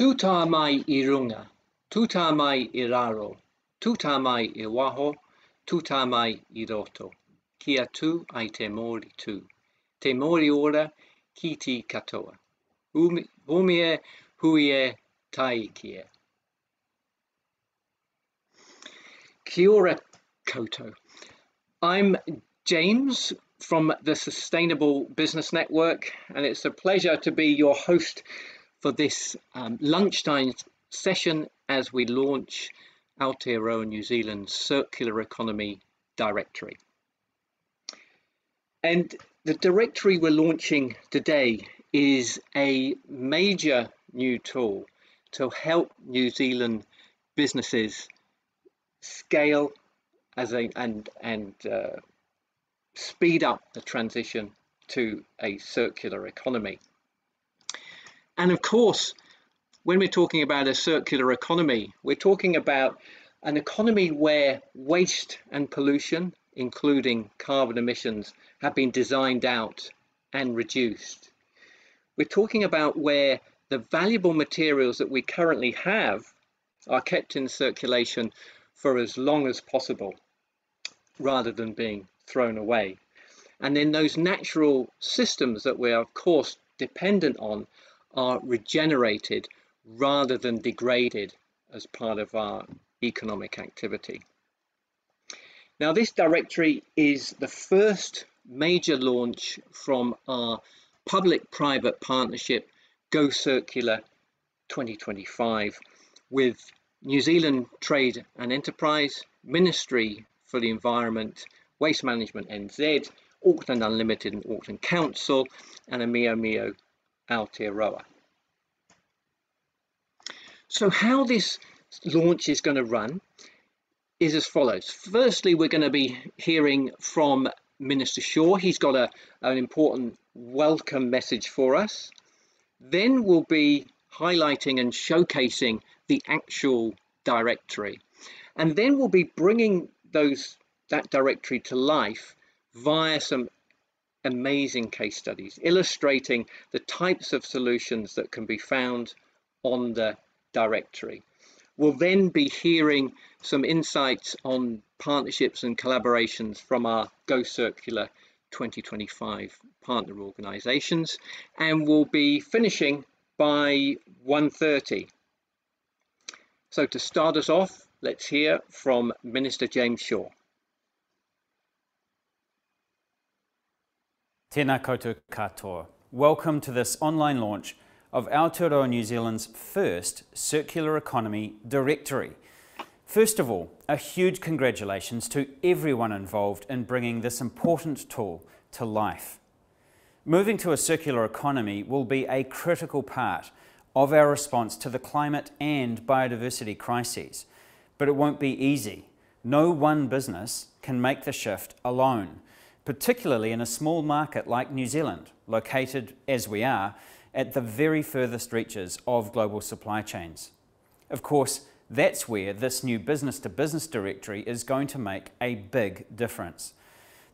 Tūtā mai i runga, tūtā mai i raro, tūtā mai tūtā mai. Kia tū ai te mori tū. Te mori ora ki ti katoa. Umi, umie huie tai kia. Kia ora koto. I'm James from the Sustainable Business Network, and it's a pleasure to be your host for this um, lunchtime session as we launch Aotearoa New Zealand's Circular Economy Directory. And the directory we're launching today is a major new tool to help New Zealand businesses scale as a and and uh, speed up the transition to a circular economy. And of course, when we're talking about a circular economy, we're talking about an economy where waste and pollution, including carbon emissions, have been designed out and reduced. We're talking about where the valuable materials that we currently have are kept in circulation for as long as possible rather than being thrown away. And then those natural systems that we're of course dependent on are regenerated rather than degraded as part of our economic activity. Now this directory is the first major launch from our public-private partnership Go Circular 2025 with New Zealand Trade and Enterprise, Ministry for the Environment, Waste Management NZ, Auckland Unlimited and Auckland Council, and Āmiomio Aotearoa. So how this launch is going to run is as follows. Firstly, we're going to be hearing from Minister Shaw. He's got a, an important welcome message for us. Then we'll be highlighting and showcasing the actual directory. And then we'll be bringing those that directory to life via some amazing case studies illustrating the types of solutions that can be found on the directory. We'll then be hearing some insights on partnerships and collaborations from our Go Circular 2025 partner organisations and we'll be finishing by 1.30. So to start us off, let's hear from Minister James Shaw. Tēnā koutou katoa. Welcome to this online launch of Aotearoa New Zealand's first circular economy directory. First of all, a huge congratulations to everyone involved in bringing this important tool to life. Moving to a circular economy will be a critical part of our response to the climate and biodiversity crises, but it won't be easy. No one business can make the shift alone particularly in a small market like New Zealand, located, as we are, at the very furthest reaches of global supply chains. Of course, that's where this new business to business directory is going to make a big difference.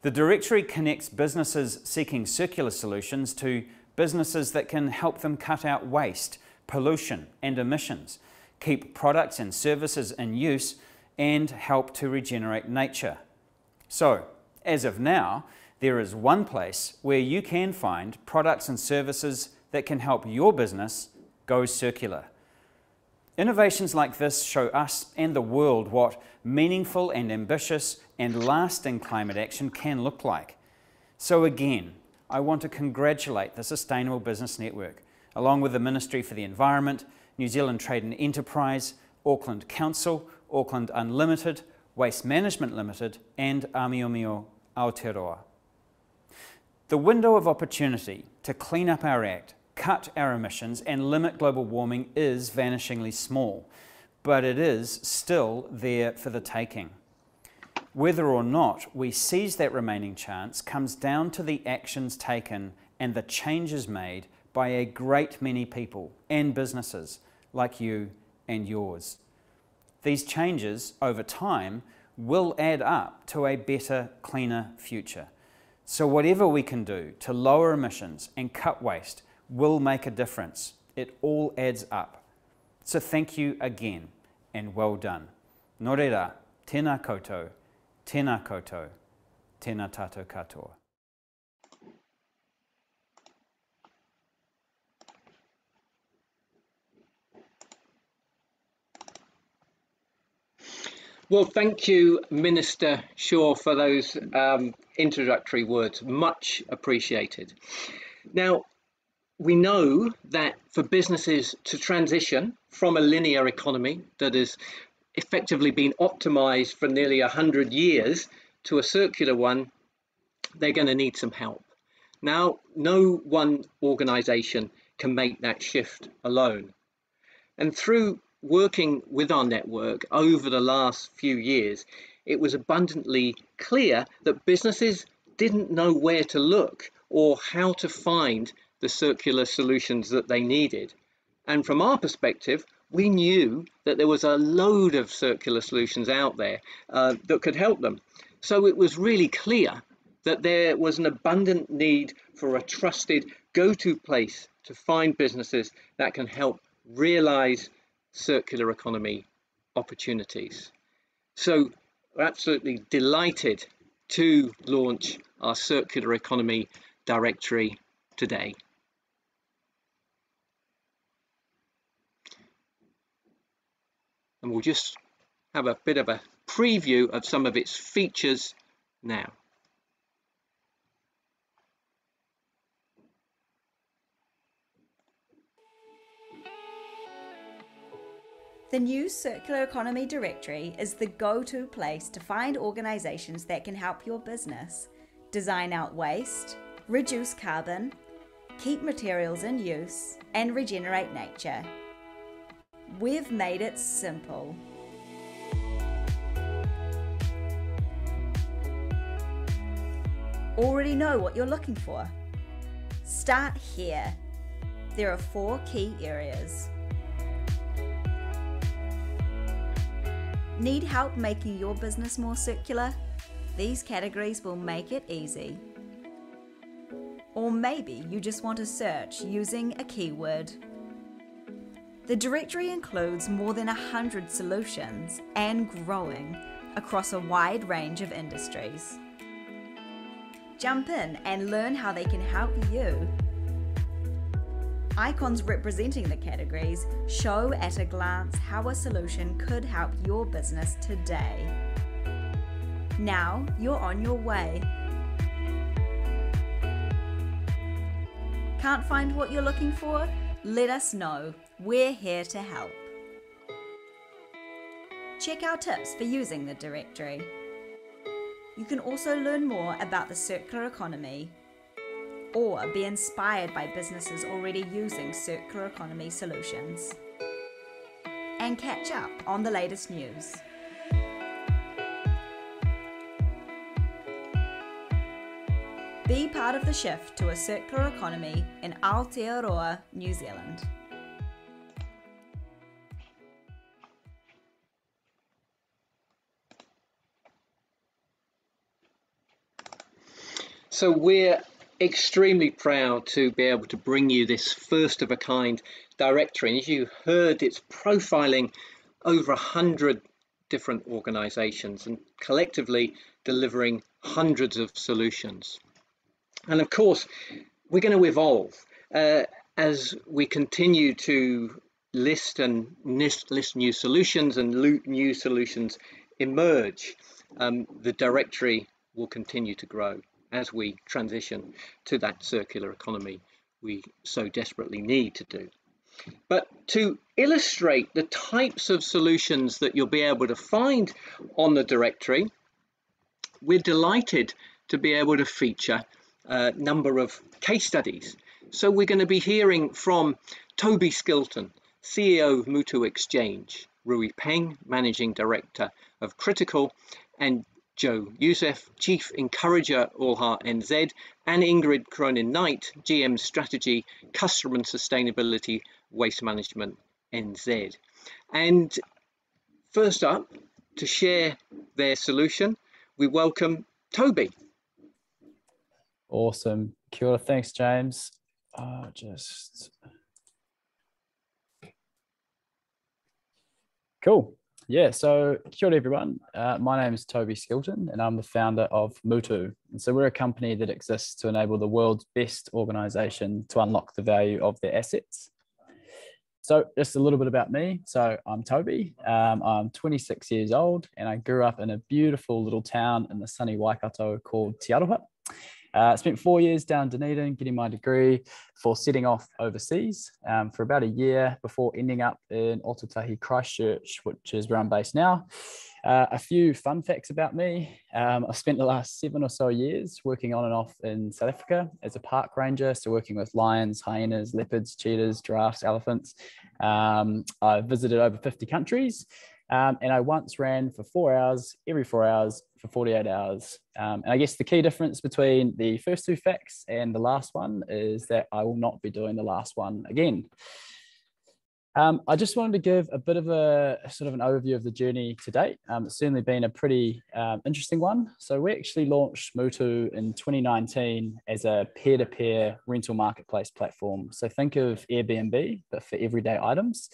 The directory connects businesses seeking circular solutions to businesses that can help them cut out waste, pollution, and emissions, keep products and services in use, and help to regenerate nature. So, as of now, there is one place where you can find products and services that can help your business go circular. Innovations like this show us and the world what meaningful and ambitious and lasting climate action can look like. So again, I want to congratulate the Sustainable Business Network, along with the Ministry for the Environment, New Zealand Trade and Enterprise, Auckland Council, Auckland Unlimited, Waste Management Limited, and Āmiomio Aotearoa. The window of opportunity to clean up our act, cut our emissions, and limit global warming is vanishingly small, but it is still there for the taking. Whether or not we seize that remaining chance comes down to the actions taken and the changes made by a great many people and businesses like you and yours. These changes over time will add up to a better, cleaner future. So, whatever we can do to lower emissions and cut waste will make a difference. It all adds up. So thank you again and well done. Nō reira, tēnā koutou, tēnā koutou, tēnā tātou katoa. Well, thank you, Minister Shaw, for those um, introductory words. Much appreciated. Now, we know that for businesses to transition from a linear economy that has effectively been optimized for nearly 100 years to a circular one, they're going to need some help. Now, no one organization can make that shift alone. And through working with our network over the last few years, it was abundantly clear that businesses didn't know where to look or how to find the circular solutions that they needed. And from our perspective, we knew that there was a load of circular solutions out there uh, that could help them. So it was really clear that there was an abundant need for a trusted go to place to find businesses that can help realize circular economy opportunities. So we're absolutely delighted to launch our circular economy directory today. And we'll just have a bit of a preview of some of its features now. The new Circular Economy Directory is the go to place to find organisations that can help your business design out waste, reduce carbon, keep materials in use, and regenerate nature. We've made it simple. Already know what you're looking for? Start here. There are four key areas Need help making your business more circular? These categories will make it easy. Or maybe you just want to search using a keyword. The directory includes more than 100 solutions and growing across a wide range of industries. Jump in and learn how they can help you Icons representing the categories show at a glance how a solution could help your business today. Now you're on your way. Can't find what you're looking for? Let us know. We're here to help. Check our tips for using the directory. You can also learn more about the circular economy or be inspired by businesses already using circular economy solutions. And catch up on the latest news. Be part of the shift to a circular economy in Aotearoa, New Zealand. So we're extremely proud to be able to bring you this first of a kind directory. And as you heard, it's profiling over a hundred different organizations and collectively delivering hundreds of solutions. And of course, we're going to evolve uh, as we continue to list and list, list new solutions and new solutions emerge. Um, the directory will continue to grow as we transition to that circular economy we so desperately need to do. But to illustrate the types of solutions that you'll be able to find on the directory, we're delighted to be able to feature a number of case studies. So we're going to be hearing from Toby Skilton, CEO of Mutu Xchange, Rui Peng, Managing Director of Critical, and Joe Youssef, Chief Encourager AllHeart NZ, and Ingrid Cronin Knight, GM Strategy, Customer and Sustainability Waste Management NZ. And first up, to share their solution, we welcome Toby. Awesome. Kia. Thanks, James. Uh, just Cool. Yeah, so kia ora everyone. Uh, my name is Toby Skilton and I'm the founder of Mutu. And so we're a company that exists to enable the world's best organization to unlock the value of their assets. So just a little bit about me. So I'm Toby. Um, I'm 26 years old and I grew up in a beautiful little town in the sunny Waikato called Te. Uh, spent four years down Dunedin getting my degree for setting off overseas um, for about a year before ending up in Ōtautahi Christchurch, which is where I'm based now. Uh, a few fun facts about me. Um, I've spent the last seven or so years working on and off in South Africa as a park ranger, so working with lions, hyenas, leopards, cheetahs, giraffes, elephants. Um, I've visited over 50 countries um, and I once ran for four hours, every four hours for 48 hours. Um, and I guess the key difference between the first two facts and the last one is that I will not be doing the last one again. Um, I just wanted to give a bit of a sort of an overview of the journey to date. Um, it's certainly been a pretty um, interesting one. So we actually launched Mutu in 2019 as a peer-to-peer rental marketplace platform. So think of Airbnb, but for everyday items.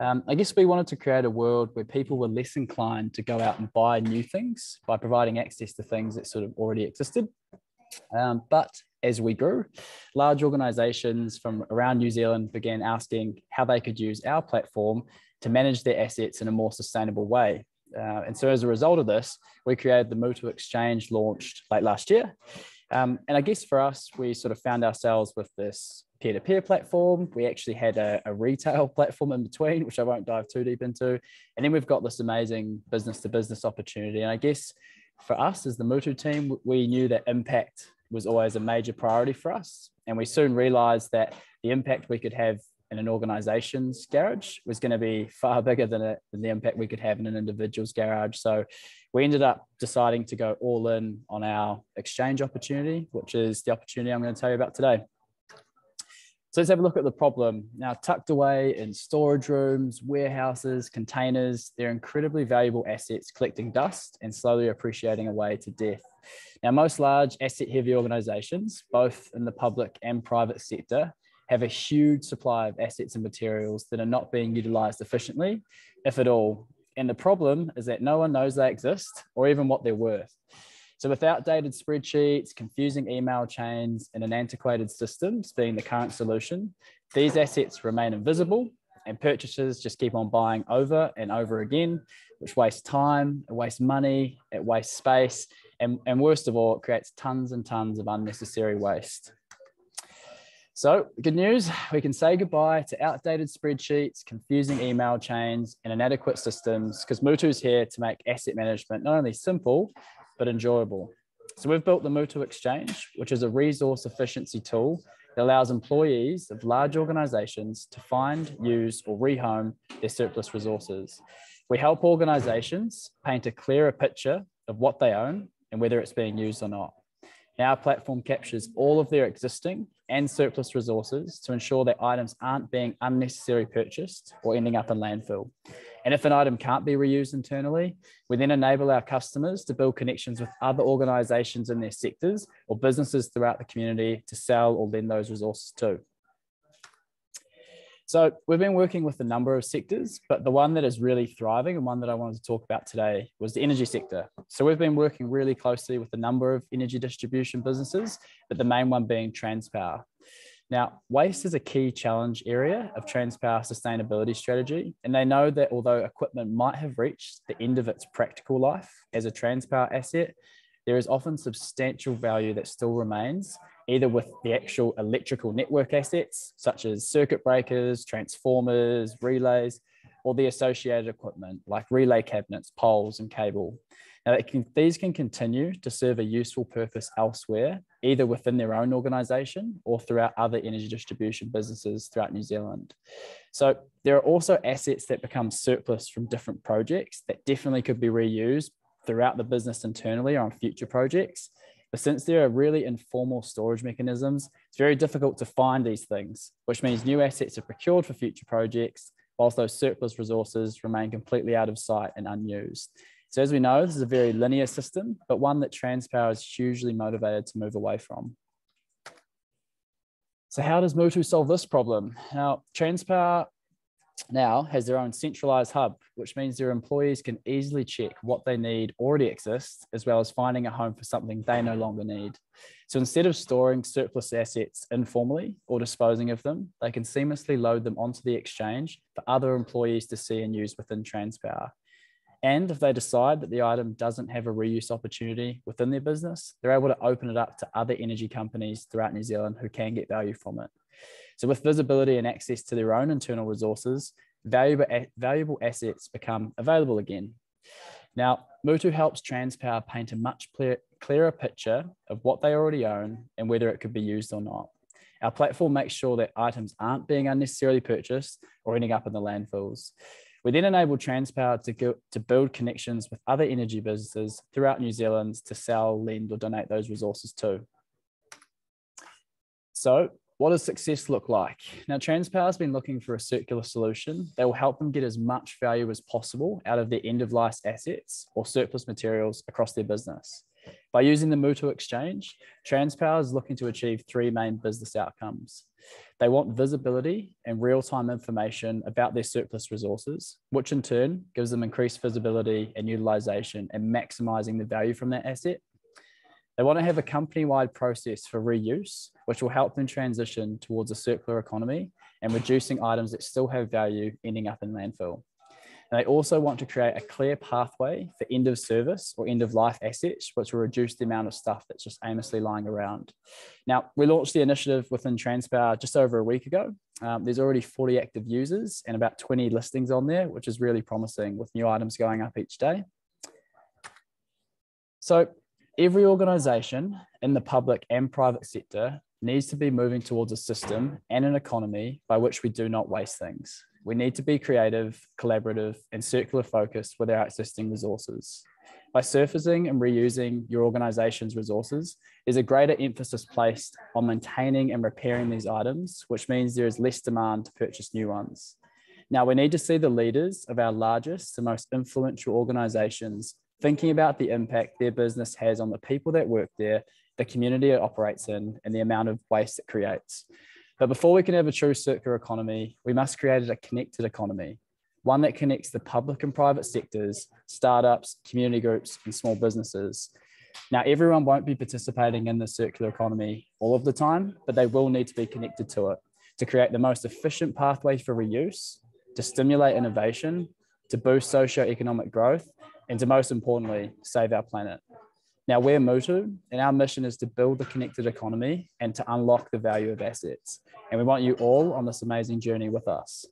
Um, I guess we wanted to create a world where people were less inclined to go out and buy new things by providing access to things that sort of already existed. Um, but as we grew, large organizations from around New Zealand began asking how they could use our platform to manage their assets in a more sustainable way. Uh, and so as a result of this, we created the Mutu Xchange launched late last year. Um, and I guess for us, we sort of found ourselves with this peer-to-peer platform. We actually had a, a, retail platform in between, which I won't dive too deep into. And then we've got this amazing business-to-business opportunity. And I guess for us as the Mutu team, we knew that impact was always a major priority for us. And we soon realized that the impact we could have in an organization's garage was going to be far bigger than, a, than the impact we could have in an individual's garage. So we ended up deciding to go all in on our exchange opportunity, which is the opportunity I'm going to tell you about today. So let's have a look at the problem. Now, tucked away in storage rooms, warehouses, containers, they're incredibly valuable assets collecting dust and slowly appreciating away to death. Now, most large asset heavy organizations, both in the public and private sector, have a huge supply of assets and materials that are not being utilized efficiently, if at all. And the problem is that no one knows they exist or even what they're worth. So with outdated spreadsheets, confusing email chains, and an antiquated systems being the current solution, these assets remain invisible and purchasers just keep on buying over and over again, which wastes time, it wastes money, it wastes space, and, and worst of all, it creates tons and tons of unnecessary waste. So, good news, we can say goodbye to outdated spreadsheets, confusing email chains, and inadequate systems because Mutu's here to make asset management not only simple, but enjoyable. So we've built the Mutu Xchange, which is a resource efficiency tool that allows employees of large organizations to find, use, or rehome their surplus resources. We help organizations paint a clearer picture of what they own and whether it's being used or not. Our platform captures all of their existing and surplus resources to ensure that items aren't being unnecessarily purchased or ending up in landfill. And if an item can't be reused internally, we then enable our customers to build connections with other organizations in their sectors or businesses throughout the community to sell or lend those resources to. So we've been working with a number of sectors, but the one that is really thriving and one that I wanted to talk about today was the energy sector. So we've been working really closely with a number of energy distribution businesses, but the main one being Transpower. Now, waste is a key challenge area of Transpower sustainability strategy, and they know that although equipment might have reached the end of its practical life as a Transpower asset, there is often substantial value that still remains, either with the actual electrical network assets, such as circuit breakers, transformers, relays, or the associated equipment like relay cabinets, poles, and cable. Now, can, these can continue to serve a useful purpose elsewhere, either within their own organisation or throughout other energy distribution businesses throughout New Zealand. So there are also assets that become surplus from different projects that definitely could be reused throughout the business internally or on future projects. But since there are really informal storage mechanisms, it's very difficult to find these things, which means new assets are procured for future projects, whilst those surplus resources remain completely out of sight and unused. So as we know, this is a very linear system, but one that Transpower is hugely motivated to move away from. So how does Mutu solve this problem? Now, Transpower now has their own centralized hub, which means their employees can easily check what they need already exists, as well as finding a home for something they no longer need. So instead of storing surplus assets informally or disposing of them, they can seamlessly load them onto the exchange for other employees to see and use within Transpower. And if they decide that the item doesn't have a reuse opportunity within their business, they're able to open it up to other energy companies throughout New Zealand who can get value from it. So with visibility and access to their own internal resources, valuable, valuable assets become available again. Now, Mutu helps Transpower paint a much clear, clearer picture of what they already own and whether it could be used or not. Our platform makes sure that items aren't being unnecessarily purchased or ending up in the landfills. We then enable Transpower to, go, to build connections with other energy businesses throughout New Zealand to sell, lend, or donate those resources to. So what does success look like? Now, Transpower has been looking for a circular solution that will help them get as much value as possible out of their end of life assets or surplus materials across their business. By using the Mutu Xchange, Transpower is looking to achieve three main business outcomes. They want visibility and real time information about their surplus resources, which in turn gives them increased visibility and utilization and maximizing the value from that asset they want to have a company wide process for reuse, which will help them transition towards a circular economy and reducing items that still have value ending up in landfill. And they also want to create a clear pathway for end of service or end of life assets, which will reduce the amount of stuff that's just aimlessly lying around. Now, we launched the initiative within Transpower just over a week ago. Um, there's already 40 active users and about 20 listings on there, which is really promising with new items going up each day. So every organization in the public and private sector needs to be moving towards a system and an economy by which we do not waste things. We need to be creative, collaborative, and circular focused with our existing resources. By surfacing and reusing your organization's resources, there's a greater emphasis placed on maintaining and repairing these items, which means there is less demand to purchase new ones. Now, we need to see the leaders of our largest and most influential organizations thinking about the impact their business has on the people that work there, the community it operates in, and the amount of waste it creates. But before we can have a true circular economy, we must create a connected economy, one that connects the public and private sectors, startups, community groups, and small businesses. Now, everyone won't be participating in the circular economy all of the time, but they will need to be connected to it to create the most efficient pathway for reuse, to stimulate innovation, to boost socio-economic growth, and to most importantly, save our planet. Now, we're Mutu, and our mission is to build the connected economy and to unlock the value of assets. And we want you all on this amazing journey with us.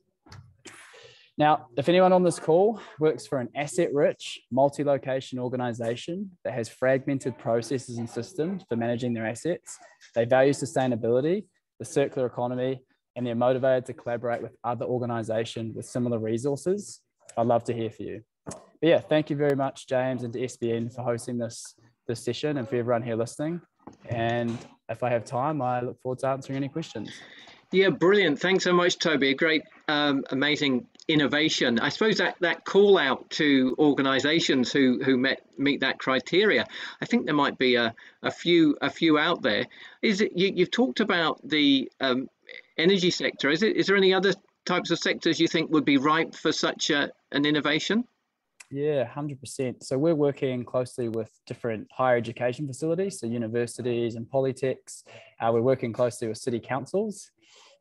Now, if anyone on this call works for an asset rich, multi location organization that has fragmented processes and systems for managing their assets, they value sustainability, the circular economy, and they're motivated to collaborate with other organizations with similar resources, I'd love to hear from you. But yeah, thank you very much, James, and to SBN for hosting this this session, and for everyone here listening. And if I have time, I look forward to answering any questions. Yeah, brilliant. Thanks so much, Toby. A great, um, amazing innovation. I suppose that, that call out to organisations who who met, meet that criteria. I think there might be a, a few a few out there. Is it you, have talked about the um, energy sector? Is it is there any other types of sectors you think would be ripe for such a, an innovation? Yeah, 100%. So we're working closely with different higher education facilities, so universities and polytechs. Uh, we're working closely with city councils.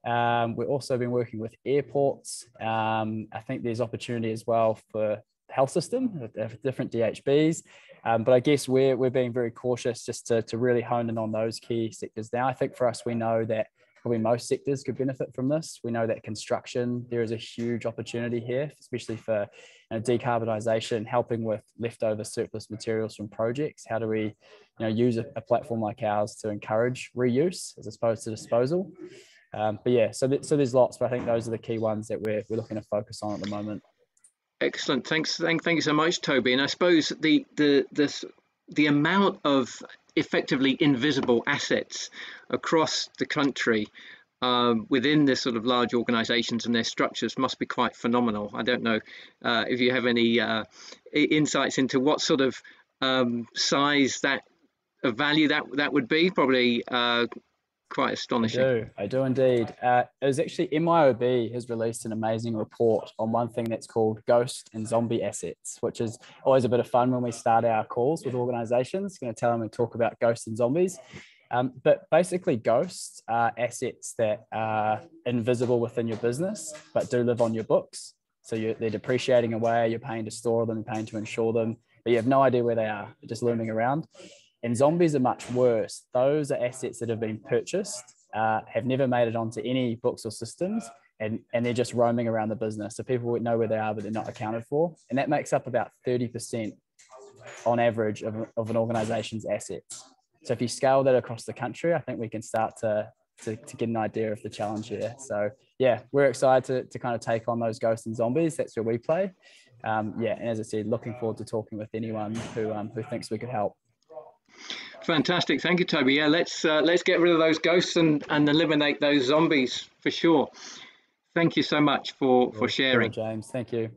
Um, we've also been working with airports. Um, I think there's opportunity as well for the health system, different DHBs. Um, but I guess we're, we're being very cautious just to, to really hone in on those key sectors now. I think for us, we know that probably most sectors could benefit from this. We know that construction, there is a huge opportunity here, especially for you know, decarbonisation, helping with leftover surplus materials from projects. How do we you know, use a, a platform like ours to encourage reuse as opposed to disposal? Um, but yeah, so, th- so there's lots, but I think those are the key ones that we're, we're looking to focus on at the moment. Excellent. Thanks. Thank, thank you so much, Toby. And I suppose the the this the amount of effectively invisible assets across the country um, within this sort of large organizations and their structures must be quite phenomenal. I don't know uh, if you have any uh, insights into what sort of um, size that of value that that would be. Probably uh, quite astonishing. I do, I do indeed. Uh, it was actually MYOB has released an amazing report on one thing that's called ghost and zombie assets, which is always a bit of fun when we start our calls with organizations. Going to tell them we talk about ghosts and zombies. Um, but basically, ghosts are assets that are invisible within your business, but do live on your books. So they're depreciating away, you're paying to store them, you're paying to insure them, but you have no idea where they are, they're just looming around. And zombies are much worse. Those are assets that have been purchased, uh, have never made it onto any books or systems, and, and they're just roaming around the business. So people know where they are, but they're not accounted for. And that makes up about 30% on average of, of an organization's assets. So if you scale that across the country, I think we can start to to, to get an idea of the challenge here. So yeah, we're excited to, to kind of take on those ghosts and zombies. That's where we play. Um, yeah, and as I said, looking forward to talking with anyone who um, who thinks we could help. Fantastic, thank you, Toby. Yeah, let's uh, let's get rid of those ghosts and, and eliminate those zombies for sure. Thank you so much for for sharing, James. Thank you.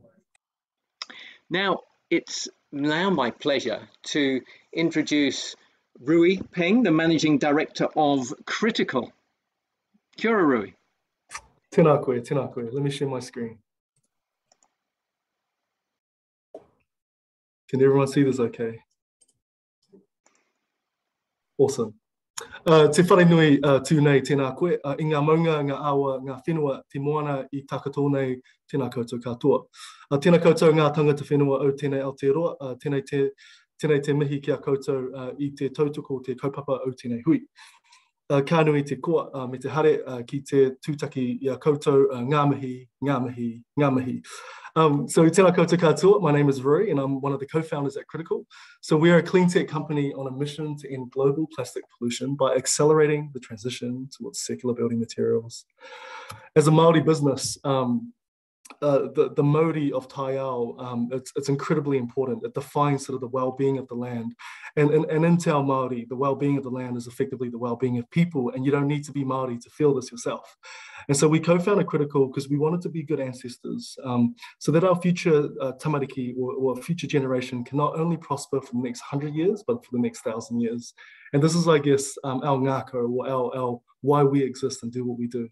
Now it's now my pleasure to introduce Rui Peng, the Managing Director of Critical. Kia Rui. Tēnā koe, tēnā koe. Let me share my screen. Can everyone see this okay? Awesome. Uh, te whare nui uh, tūnei tēnā koe, uh, i ngā maunga, ngā awa, ngā whenua, te moana i takato nei tēnā koutou katoa. Uh, tēnā koutou ngā tangata whenua o tēnei Aotearoa, uh, tēnei te tēnei te mihi ki a koutou uh, i te tautoko te kaupapa o tēnei hui. Uh, ka nui te koa uh, me te hare uh, ki te tūtaki i a koutou uh, ngā mihi, ngā mihi, ngā mihi. Um, so tēnā koutou katoa, my name is Rory and I'm one of the co-founders at Critical. So we are a clean tech company on a mission to end global plastic pollution by accelerating the transition towards circular building materials. As a Māori business, um, uh, the, the mauri of Taiao, um, it's, it's incredibly important. It defines sort of the well-being of the land. And, and, and in Te Ao Māori, the well-being of the land is effectively the well-being of people, and you don't need to be Māori to feel this yourself. And so we co-founded Critical because we wanted to be good ancestors, um, so that our future uh, tamariki or, or future generation can not only prosper for the next hundred years, but for the next thousand years. And this is, I guess, um, our ngaka, or our, our why we exist and do what we do.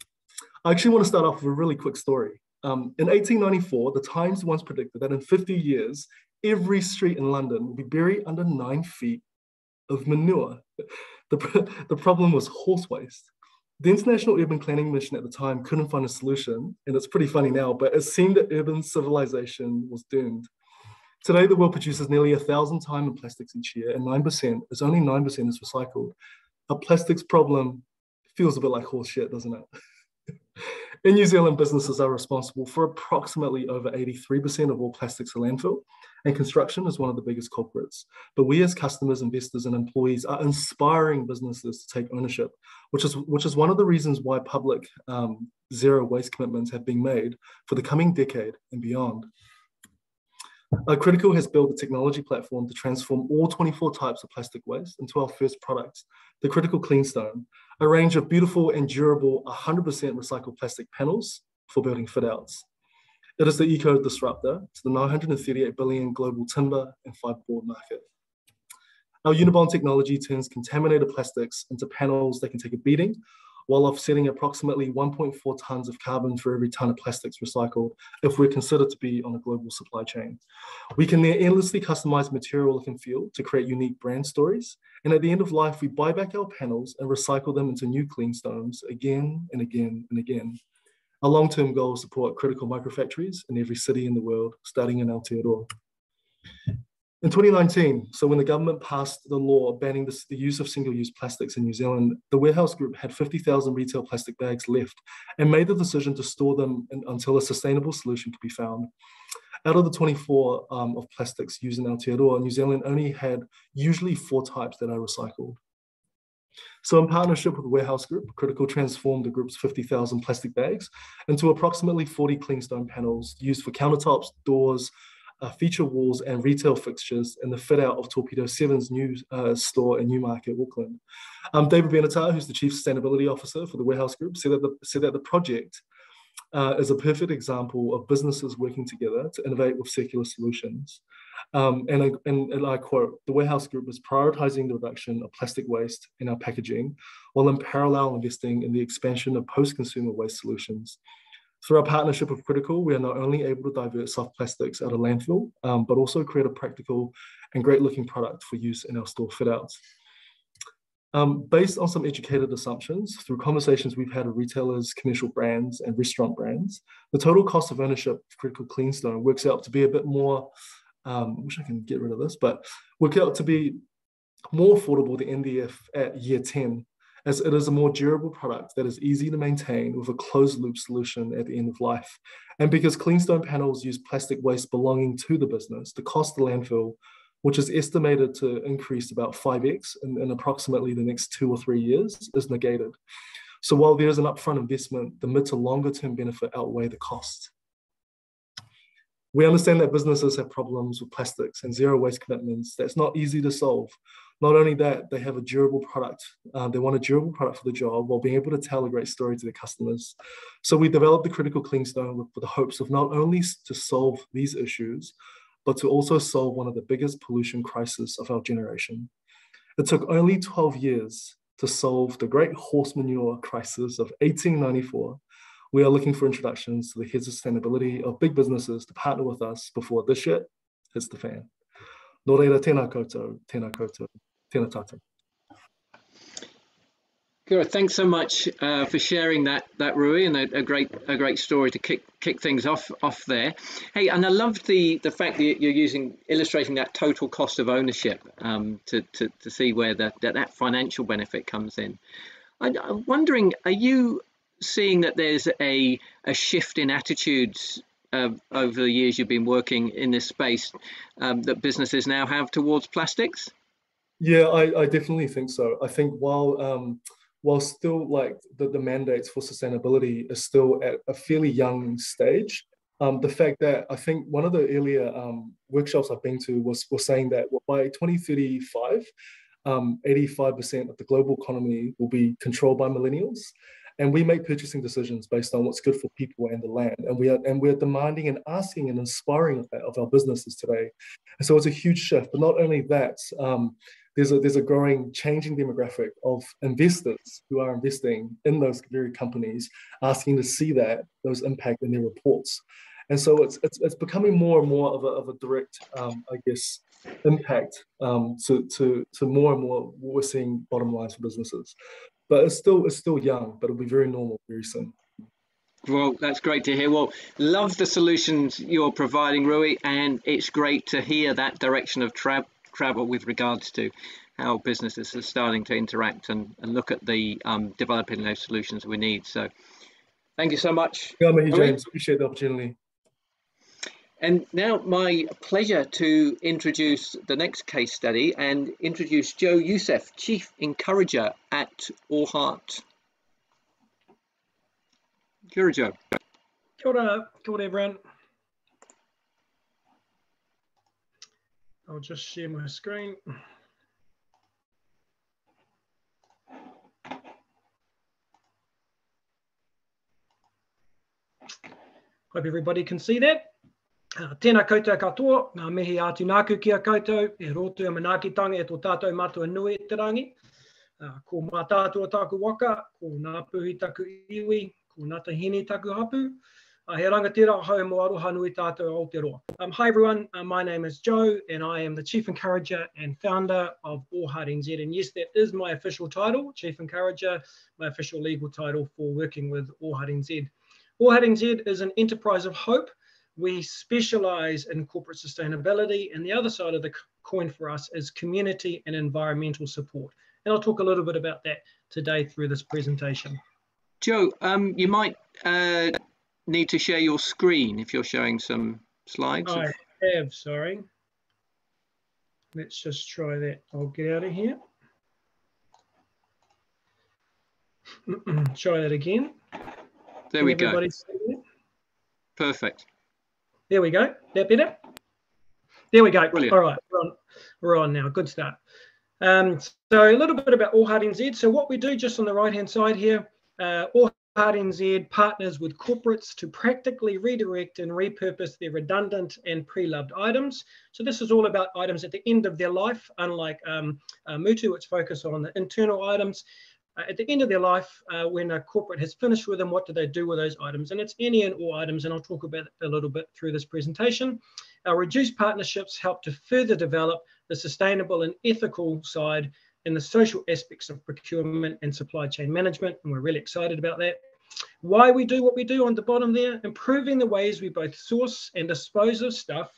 I actually want to start off with a really quick story. Um, in 1894, the Times once predicted that in 50 years, every street in London would be buried under nine feet of manure. The, the problem was horse waste. The International Urban Planning Mission at the time couldn't find a solution, and it's pretty funny now, but it seemed that urban civilization was doomed. Today, the world produces nearly a thousand tons of plastics each year, and 9% is only 9% is recycled. A plastics problem feels a bit like horse shit, doesn't it? In New Zealand, businesses are responsible for approximately over 83% of all plastics to landfill, and construction is one of the biggest culprits. But we as customers, investors, and employees are inspiring businesses to take ownership, which is, which is one of the reasons why public um, zero waste commitments have been made for the coming decade and beyond. Uh, Critical has built a technology platform to transform all 24 types of plastic waste into our first product, the Critical Cleanstone, a range of beautiful and durable 100% recycled plastic panels for building fit-outs. It is the eco-disruptor to the 938 billion global timber and fiberboard market. Our Unibond technology turns contaminated plastics into panels that can take a beating while offsetting approximately 1.4 tons of carbon for every ton of plastics recycled if we're considered to be on a global supply chain. We can then endlessly customize material look and feel to create unique brand stories. And at the end of life, we buy back our panels and recycle them into new clean stones again and again and again. Our long-term goal is to support critical microfactories in every city in the world, starting in Aotearoa. In 2019, so when the government passed the law banning the, the use of single-use plastics in New Zealand, the Warehouse Group had 50,000 retail plastic bags left and made the decision to store them in, until a sustainable solution could be found. Out of the 24 um, of plastics used in Aotearoa, New Zealand only had usually four types that are recycled. So in partnership with Warehouse Group, Critical transformed the group's 50,000 plastic bags into approximately 40 cleanstone panels used for countertops, doors, uh, feature walls and retail fixtures in the fit out of Torpedo 7's new uh, store in Newmarket, Auckland. Um, David Benattar, who's the Chief Sustainability Officer for the Warehouse Group, said that the, said that the project uh, is a perfect example of businesses working together to innovate with circular solutions. Um, and, I, and, and I quote, the warehouse group is prioritizing the reduction of plastic waste in our packaging, while in parallel investing in the expansion of post-consumer waste solutions. Through our partnership with Critical, we are not only able to divert soft plastics out of landfill, um, but also create a practical and great looking product for use in our store fit outs. Um, based on some educated assumptions through conversations we've had with retailers, commercial brands, and restaurant brands, the total cost of ownership of Critical Cleanstone works out to be a bit more um, I wish I can get rid of this, but work out to be more affordable than MDF at year 10, as it is a more durable product that is easy to maintain with a closed loop solution at the end of life. And because Cleanstone panels use plastic waste belonging to the business, the cost of landfill, which is estimated to increase about 5x in, in approximately the next two or three years, is negated. So while there is an upfront investment, the mid to longer term benefit outweigh the cost. We understand that businesses have problems with plastics and zero waste commitments. That's not easy to solve. Not only that, they have a durable product. Uh, they want a durable product for the job while being able to tell a great story to their customers. So we developed the Critical Cleanstone with, with the hopes of not only to solve these issues, but to also solve one of the biggest pollution crises of our generation. It took only 12 years to solve the great horse manure crisis of 1894 we are looking for introductions to the heads of sustainability of big businesses to partner with us before this shit hits the fan. Nō reira, tēnā koutou, tēnā koutou, tēnā tātou. Good. Thanks so much uh, for sharing that, that Rui, and a, a, great a great story to kick kick things off off there. Hey, and I loved the the fact that you're using illustrating that total cost of ownership um, to, to to see where that that financial benefit comes in. I, I'm wondering, are you seeing that there's a, a shift in attitudes uh, over the years you've been working in this space um, that businesses now have towards plastics? Yeah, I, I definitely think so. I think while um, while still like the, the mandates for sustainability is still at a fairly young stage, um, the fact that I think one of the earlier um, workshops I've been to was was saying that by 2035, um, 85% of the global economy will be controlled by millennials. And we make purchasing decisions based on what's good for people and the land. And we are and we're demanding and asking and inspiring of our businesses today. And so it's a huge shift. But not only that um, there's a there's a growing changing demographic of investors who are investing in those very companies asking to see that those impact in their reports and so it's it's, it's becoming more and more of a, of a direct um, i guess impact um, to, to, to more and more what we're seeing bottom lines for businesses but it's still it's still young, but it'll be very normal very soon. Well, that's great to hear. Well, love the solutions you're providing, Rui, and it's great to hear that direction of tra- travel with regards to how businesses are starting to interact and, and look at the um, developing those solutions we need. So, thank you so much. Yeah, me, James. Appreciate the opportunity. And now my pleasure to introduce the next case study and introduce Joe Youssef, Chief Encourager at All Heart. Kia ora, Joe. Kia ora, kia ora everyone. I'll just share my screen. Hope everybody can see that. Uh, tēnā koutou katoa, ngā mihi atu nāku ki a koutou, e rotu a manaakitanga e tō tātou mātua nui te rangi. Uh, ko mā tātua tāku waka, ko ngā puhi taku iwi, ko ngā tahini taku hapu. Uh, he rangatira nui tātou Aotearoa. Um, hi everyone, uh, my name is Joe and I am the Chief Encourager and founder of All Heart NZ. And yes, that is my official title, Chief Encourager, my official legal title for working with All Heart NZ. Heart NZ is an enterprise of hope we specialize in corporate sustainability, and the other side of the coin for us is community and environmental support. And I'll talk a little bit about that today through this presentation. Joe, um, you might uh, need to share your screen if you're showing some slides. I have, sorry. Let's just try that. I'll get out of here. try that again. There Can we go. Perfect. There we go. That better? There we go. Brilliant. All right, we're on, we're on now. Good start. Um, so a little bit about All Heart NZ. So what we do just on the right hand side here, uh, All NZ partners with corporates to practically redirect and repurpose their redundant and pre-loved items. So this is all about items at the end of their life, unlike um, uh, Mutu, which focus on the internal items. Uh, at the end of their life, uh, when a corporate has finished with them, what do they do with those items? And it's any and all items, and I'll talk about it a little bit through this presentation. Our reduced partnerships help to further develop the sustainable and ethical side and the social aspects of procurement and supply chain management, and we're really excited about that. Why we do what we do on the bottom there, improving the ways we both source and dispose of stuff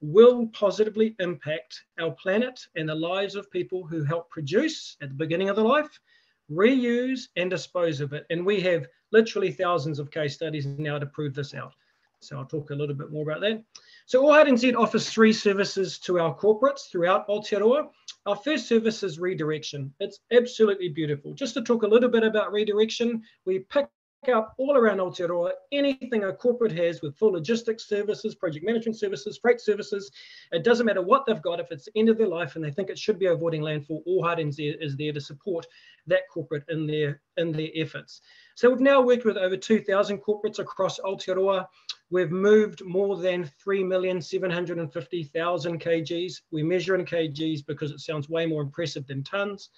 will positively impact our planet and the lives of people who help produce at the beginning of the life, reuse and dispose of it. And we have literally thousands of case studies now to prove this out. So I'll talk a little bit more about that. So All NZ offers three services to our corporates throughout Aotearoa. Our first service is redirection. It's absolutely beautiful. Just to talk a little bit about redirection, we pick up all around Aotearoa anything a corporate has with full logistics services, project management services, freight services. It doesn't matter what they've got. If it's the end of their life and they think it should be avoiding landfill, All NZ is there to support that corporate in their in their efforts. So we've now worked with over 2,000 corporates across Aotearoa. We've moved more than 3,750,000 kgs. We measure in kgs because it sounds way more impressive than tons.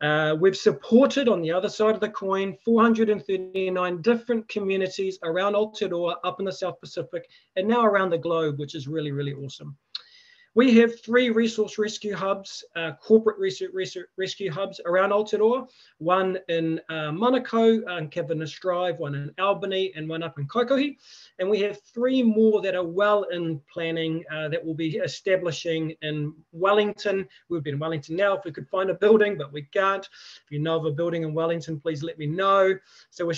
Uh, we've supported on the other side of the coin 439 different communities around Aotearoa, up in the South Pacific, and now around the globe, which is really, really awesome. We have three resource rescue hubs, uh, corporate research, research, rescue hubs around Aotearoa, one in uh, Manukau on Cavendish Drive, one in Albany, and one up in Kaikohe. And we have three more that are well in planning uh, that will be establishing in Wellington. We've been in Wellington now if we could find a building, but we can't. If you know of a building in Wellington, please let me know. So we're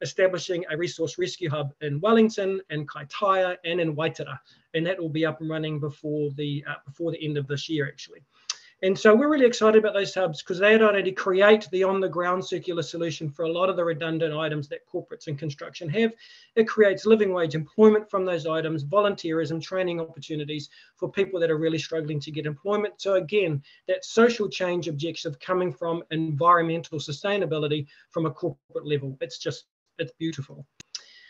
establishing a resource rescue hub in Wellington, in Kaitaia, and in Waitara, and that will be up and running before the uh, before the end of this year, actually. And so we're really excited about those hubs because they not only create the on-the-ground circular solution for a lot of the redundant items that corporates and construction have, it creates living wage employment from those items, volunteerism, training opportunities for people that are really struggling to get employment. So again, that social change objective coming from environmental sustainability from a corporate level, it's just it's beautiful.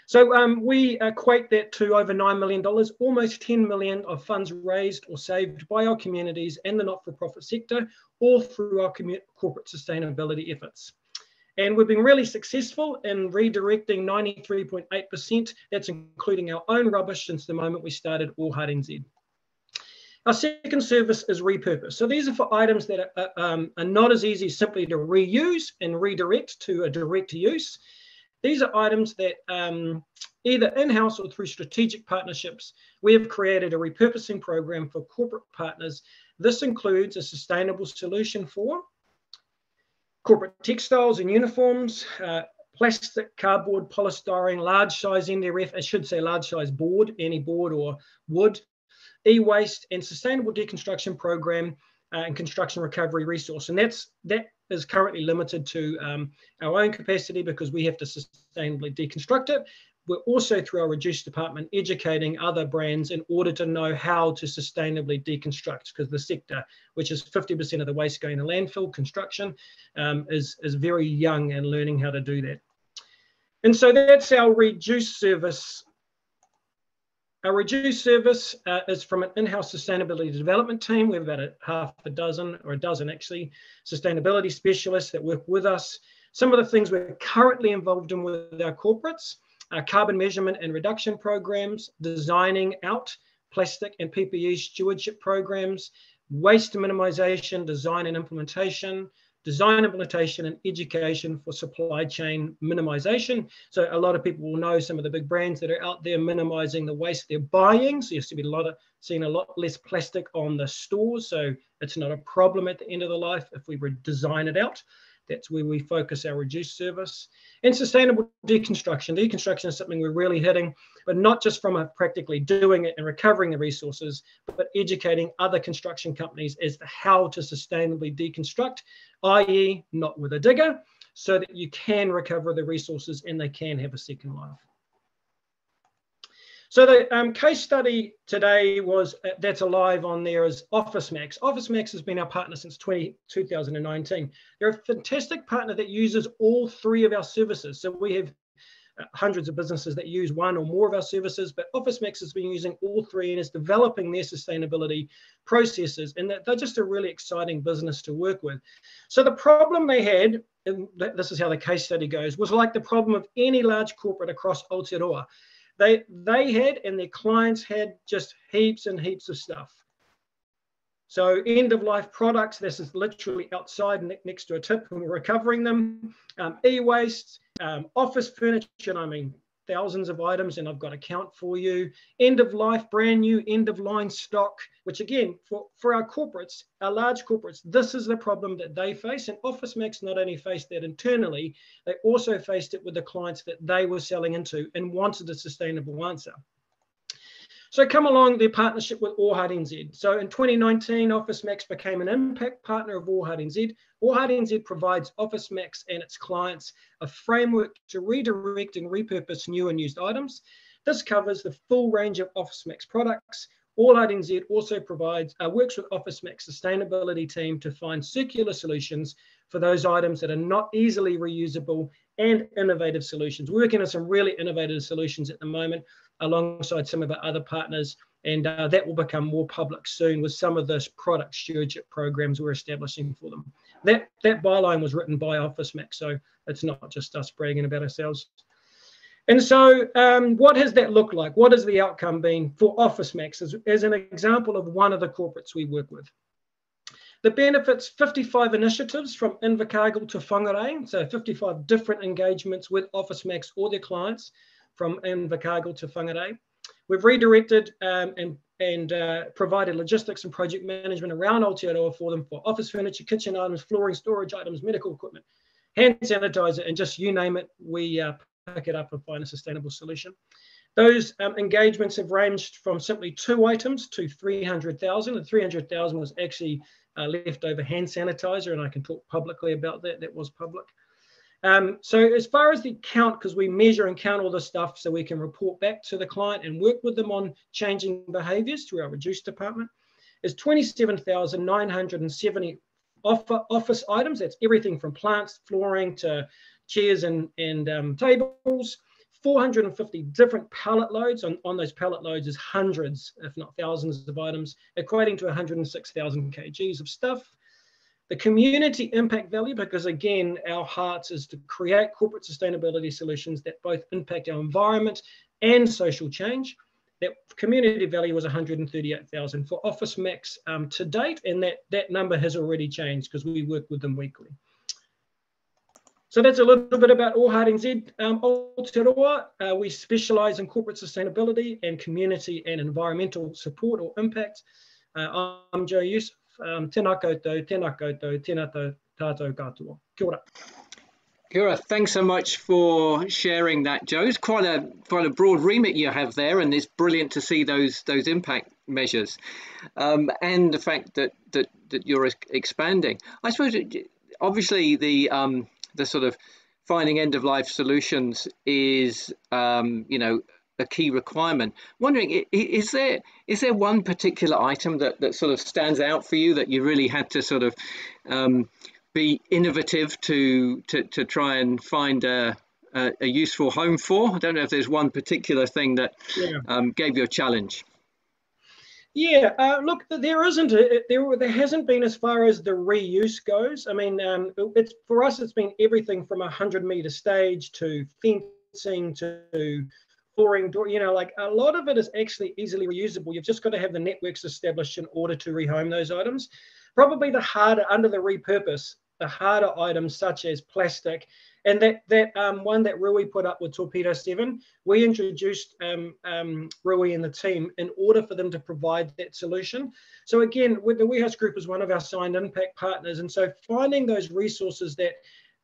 So um, we equate that to over $9 million, almost 10 million of funds raised or saved by our communities and the not-for-profit sector, all through our corporate sustainability efforts. And we've been really successful in redirecting 93.8%. That's including our own rubbish since the moment we started All Heart NZ. Our second service is repurpose. So these are for items that are, um, are not as easy simply to reuse and redirect to a direct use. These are items that um, either in-house or through strategic partnerships, we have created a repurposing program for corporate partners. This includes a sustainable solution for corporate textiles and uniforms, uh, plastic, cardboard, polystyrene, large size MDF, I should say large size board, any board or wood, e-waste and sustainable deconstruction program and construction recovery resource. And that's that is currently limited to um, our own capacity because we have to sustainably deconstruct it. We're also, through our reduced department, educating other brands in order to know how to sustainably deconstruct because the sector, which is 50% of the waste going to landfill construction, um, is, is very young and learning how to do that. And so that's our reduced service our reduced service uh, is from an in-house sustainability development team. We have about a half a dozen, or a dozen actually, sustainability specialists that work with us. Some of the things we're currently involved in with our corporates carbon measurement and reduction programs, designing out plastic and PPE stewardship programs, waste minimization, design and implementation, design implementation and education for supply chain minimization. So a lot of people will know some of the big brands that are out there minimizing the waste they're buying. So you see a lot of seeing a lot less plastic on the stores. So it's not a problem at the end of the life if we design it out. That's where we focus our reduced service. And sustainable deconstruction. Deconstruction is something we're really hitting, but not just from a practically doing it and recovering the resources, but educating other construction companies as to how to sustainably deconstruct, i.e., not with a digger, so that you can recover the resources and they can have a second life. So the um, case study today was uh, that's alive on there is OfficeMax. OfficeMax has been our partner since 20, 2019. They're a fantastic partner that uses all three of our services. So we have uh, hundreds of businesses that use one or more of our services, but OfficeMax has been using all three and is developing their sustainability processes. And they're just a really exciting business to work with. So the problem they had, and this is how the case study goes, was like the problem of any large corporate across Aotearoa they they had and their clients had just heaps and heaps of stuff. So end of life products, this is literally outside next to a tip when we're recovering them. Um, e-waste, um, office furniture, I mean, thousands of items and I've got a count for you. End of life, brand new end of line stock, which again, for, for our corporates, our large corporates, this is the problem that they face. And OfficeMax not only faced that internally, they also faced it with the clients that they were selling into and wanted a sustainable answer. So come along their partnership with All Heart NZ. So in 2019, OfficeMax became an impact partner of All Heart NZ. All Heart NZ provides OfficeMax and its clients a framework to redirect and repurpose new and used items. This covers the full range of OfficeMax products. All Heart NZ also provides uh, works with OfficeMax sustainability team to find circular solutions for those items that are not easily reusable and innovative solutions. We're working on some really innovative solutions at the moment alongside some of our other partners. And uh, that will become more public soon with some of those product stewardship programs we're establishing for them. That, that byline was written by Office OfficeMax, so it's not just us bragging about ourselves. And so, um, what has that looked like? What has the outcome been for OfficeMax as, as an example of one of the corporates we work with? The benefits 55 initiatives from Invercargill to Whangarei, so 55 different engagements with OfficeMax or their clients from Invercargill to Whangarei. We've redirected um, and, and uh, provided logistics and project management around Aotearoa for them for office furniture, kitchen items, flooring, storage items, medical equipment, hand sanitizer, and just you name it, we uh, pick it up and find a sustainable solution. Those um, engagements have ranged from simply two items to 300,000. And 300,000 was actually uh, leftover hand sanitizer, and I can talk publicly about that. That was public. Um, so as far as the count, because we measure and count all this stuff so we can report back to the client and work with them on changing behaviors through our reduced department, is 27,970 office items. That's everything from plants, flooring to chairs and, and um, tables. 450 different pallet loads. On, on those pallet loads is hundreds, if not thousands of items, equating to 106,000 kgs of stuff the community impact value, because again, our hearts is to create corporate sustainability solutions that both impact our environment and social change. That community value was 138,000 for OfficeMax um, to date, and that, that number has already changed because we work with them weekly. So that's a little bit about All Heart NZ um, Aotearoa. Uh, we specialise in corporate sustainability and community and environmental support or impact. Uh, I'm Joe Youssef um, tēnā koutou, tēnā koutou, tēnā tātou katoa. Kia ora. Kia ora. Thanks so much for sharing that, Joe. It's quite a quite a broad remit you have there, and it's brilliant to see those those impact measures, um, and the fact that that that you're expanding. I suppose, obviously, the um, the sort of finding end of life solutions is um, you know a key requirement. Wondering, is there is there one particular item that, that sort of stands out for you that you really had to sort of um, be innovative to, to to try and find a, a, a, useful home for? I don't know if there's one particular thing that yeah. um, gave you a challenge. Yeah, uh, look, there isn't a, there there hasn't been as far as the reuse goes. I mean, um, it's for us, it's been everything from a hundred meter stage to fencing to flooring door, you know, like a lot of it is actually easily reusable. You've just got to have the networks established in order to rehome those items. Probably the harder under the repurpose, the harder items such as plastic, and that that um, one that Rui put up with Torpedo7, we introduced um, um, Rui and the team in order for them to provide that solution. So again, with the Warehouse Group is one of our signed impact partners, and so finding those resources that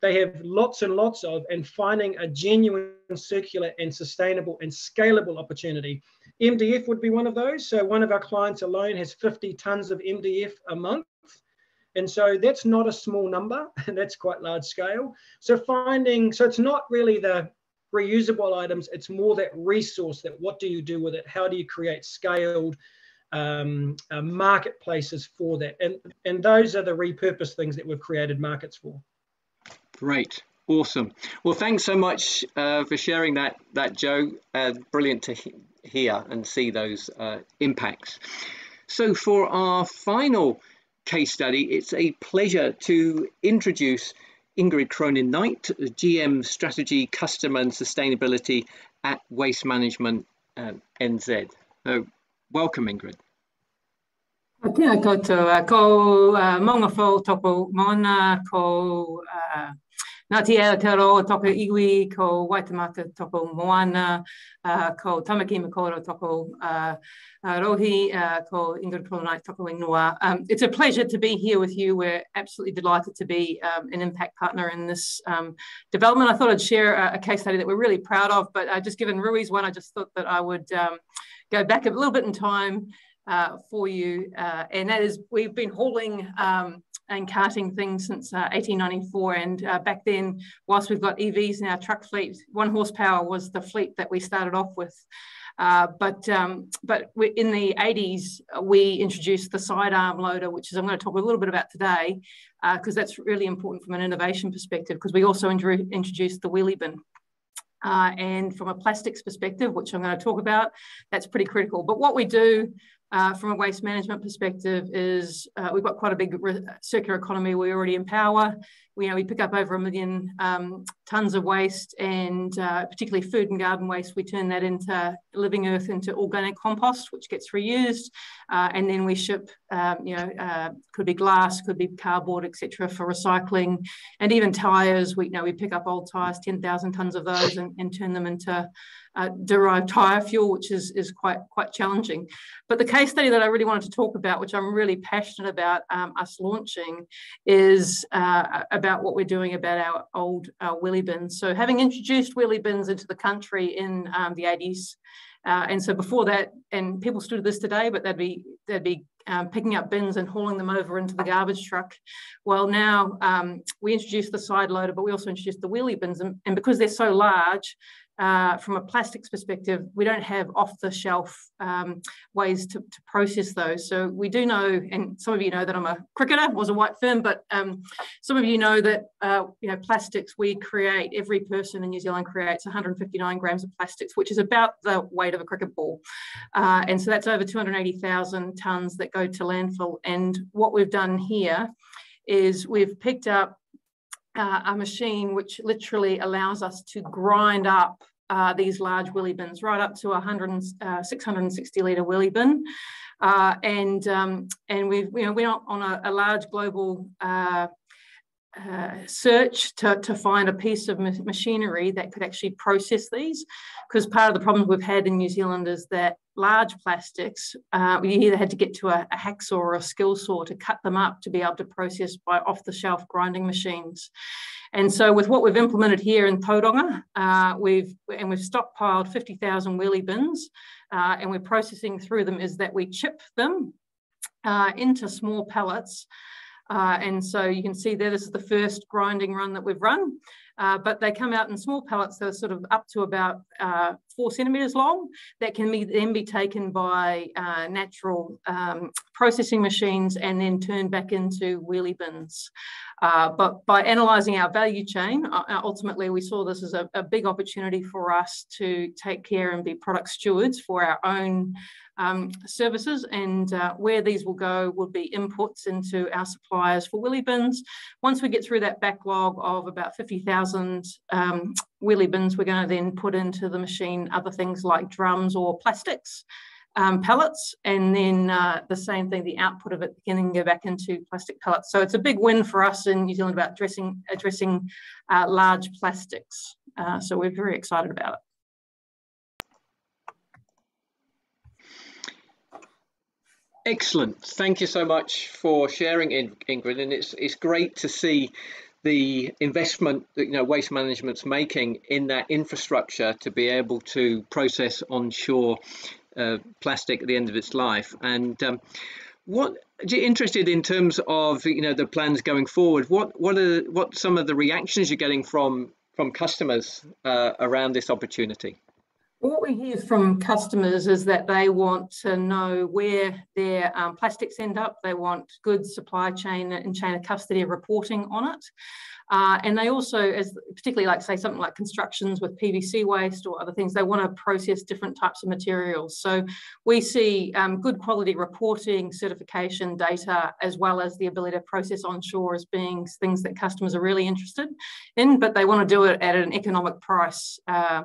they have lots and lots of, and finding a genuine circular and sustainable and scalable opportunity. MDF would be one of those. So one of our clients alone has 50 tons of MDF a month. And so that's not a small number, and that's quite large scale. So finding, so it's not really the reusable items. It's more that resource that what do you do with it? How do you create scaled um, uh, marketplaces for that? And, and those are the repurposed things that we've created markets for. Great. Awesome. Well, thanks so much uh, for sharing that, that Joe. Uh, brilliant to he hear and see those uh, impacts. So for our final case study, it's a pleasure to introduce Ingrid Cronin Knight, GM Strategy, Customer and Sustainability at Waste Management um, NZ. So, welcome, Ingrid. Tēnā koutou, ko uh, maunga uh, Ngāti Aotearoa toko iwi, ko Waitemata toko Moana, uh, ko Tamaki Makaurau toko uh, uh, Rohi, uh, ko Ingrid toko Ingoa. Um, it's a pleasure to be here with you. We're absolutely delighted to be um, an impact partner in this um, development. I thought I'd share a, a, case study that we're really proud of, but uh, just given Rui's one, I just thought that I would um, go back a little bit in time uh, for you. Uh, and that is, we've been hauling um, and carting things since uh, 1894. And uh, back then, whilst we've got EVs in our truck fleet, one horsepower was the fleet that we started off with. Uh, but um, but in the 80s, we introduced the sidearm loader, which is I'm going to talk a little bit about today, because uh, that's really important from an innovation perspective. Because we also introduced the wheelie bin. Uh, and from a plastics perspective, which I'm going to talk about, that's pretty critical. But what we do uh, from a waste management perspective is uh, we've got quite a big circular economy we already empower. We, you know, we pick up over a million um, tons of waste and uh, particularly food and garden waste. We turn that into living earth into organic compost, which gets reused. Uh, and then we ship, um, you know, uh, could be glass, could be cardboard, etc., for recycling. And even tires, we you know we pick up old tires, 10,000 tons of those and, and turn them into uh, derived tyre fuel, which is, is quite, quite challenging. But the case study that I really wanted to talk about, which I'm really passionate about um, us launching, is uh, about what we're doing about our old uh, wheelie bins. So having introduced wheelie bins into the country in um, the 80s, uh, and so before that, and people do this today, but they'd be they'd be um, picking up bins and hauling them over into the garbage truck. Well, now um, we introduced the side loader, but we also introduced the wheelie bins, and, and because they're so large, uh, from a plastics perspective, we don't have off the shelf um, ways to, to, process those. So we do know, and some of you know that I'm a cricketer, was a White Fern, but um, some of you know that, uh, you know, plastics, we create, every person in New Zealand creates 159 grams of plastics, which is about the weight of a cricket ball. Uh, and so that's over 280,000 tonnes that go to landfill. And what we've done here is we've picked up uh, a machine which literally allows us to grind up uh, these large wheelie bins right up to a 100, uh, 660 litre wheelie bin. Uh, and um, and we've you know we're on a, a large global uh, search to, to find a piece of machinery that could actually process these because part of the problem we've had in New Zealand is that large plastics, uh, we either had to get to a, a, hacksaw or a skill saw to cut them up to be able to process by off-the-shelf grinding machines. And so with what we've implemented here in Tauranga, uh, we've and we've stockpiled 50,000 wheelie bins uh, and we're processing through them is that we chip them uh, into small pellets uh, and so you can see there, this is the first grinding run that we've run, uh, but they come out in small pellets that are sort of up to about uh, four centimeters long that can be, then be taken by uh, natural um, processing machines and then turned back into wheelie bins. Uh, but by analysing our value chain, uh, ultimately we saw this as a, a, big opportunity for us to take care and be product stewards for our own um, services and uh, where these will go will be inputs into our suppliers for wheelie bins. Once we get through that backlog of about 50,000 um, wheelie bins, we're going to then put into the machine other things like drums or plastics. Um, pellets, and then uh, the same thing, the output of it can then go back into plastic pellets. So it's a big win for us in New Zealand about addressing, addressing uh, large plastics. Uh, so we're very excited about it. Excellent. Thank you so much for sharing, Ingrid. And it's it's great to see the investment that you know waste management's making in that infrastructure to be able to process onshore uh, plastic at the end of its life. And um, what interested in terms of you know the plans going forward? What what are what some of the reactions you're getting from from customers uh, around this opportunity? What we hear from customers is that they want to know where their um, plastics end up. They want good supply chain and chain of custody reporting on it. Uh, and they also, as particularly like say something like constructions with PVC waste or other things, they want to process different types of materials. So we see um, good quality reporting, certification data, as well as the ability to process onshore as being things that customers are really interested in, but they want to do it at an economic price. Uh,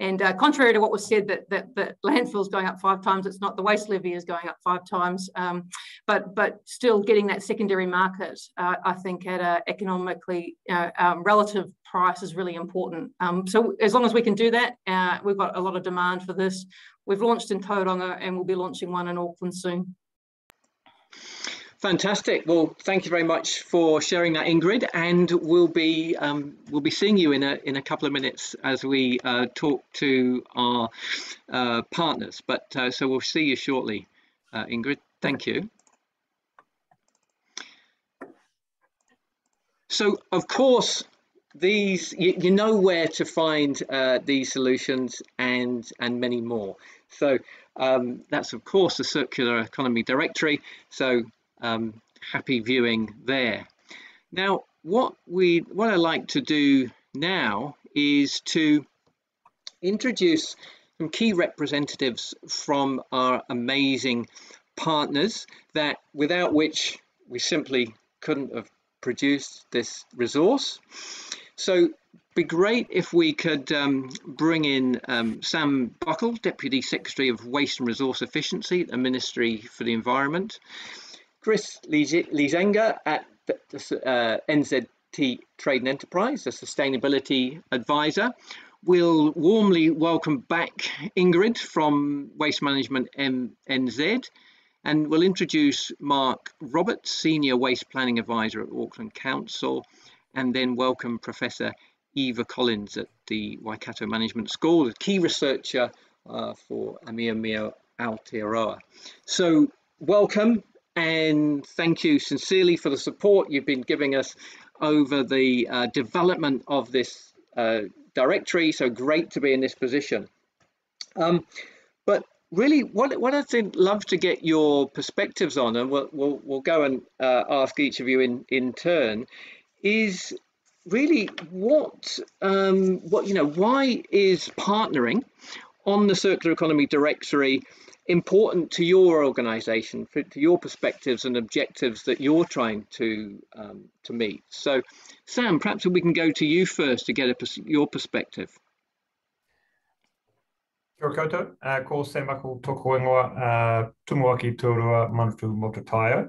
and uh, contrary to what was said that, that, that landfill is going up five times, it's not the waste levy is going up five times, um, but but still getting that secondary market, uh, I think at an economically uh, um, relative price is really important. Um, so as long as we can do that, uh, we've got a lot of demand for this. We've launched in Tauranga and we'll be launching one in Auckland soon. Fantastic. Well, thank you very much for sharing that, Ingrid. And we'll be um, we'll be seeing you in a in a couple of minutes as we uh, talk to our uh, partners. But uh, so we'll see you shortly, uh, Ingrid. Thank you. So, of course, these you, you know where to find uh, these solutions and and many more. So um, that's of course the circular economy directory. So um, happy viewing there. Now, what we what I like to do now is to introduce some key representatives from our amazing partners that without which we simply couldn't have produced this resource. So be great if we could um, bring in um, Sam Buckle, Deputy Secretary of Waste and Resource Efficiency the Ministry for the Environment. Chris Lizenga at the, uh, NZ Trade and Enterprise, a sustainability advisor. We'll warmly welcome back Ingrid from Waste Management NZ, and we'll introduce Mark Roberts, Senior Waste Planning Advisor at Auckland Council, and then welcome Professor Eva Collins at the Waikato Management School, a key researcher uh, for Āmiomio Aotearoa. So welcome and thank you sincerely for the support you've been giving us over the uh, development of this uh, directory. So great to be in this position. Um, but really, what what I'd love to get your perspectives on, and we'll we'll, we'll go and uh, ask each of you in in turn, is really what um, what you know why is partnering on the circular economy directory important to your organization, for, to your perspectives and objectives that you're trying to um, to meet. So, Sam, perhaps we can go to you first to get a, your perspective. Kia koutou, uh, ko Sam Buckle toko ingoa, uh, tumuaki tūrua Manatū Mō Te Taiao.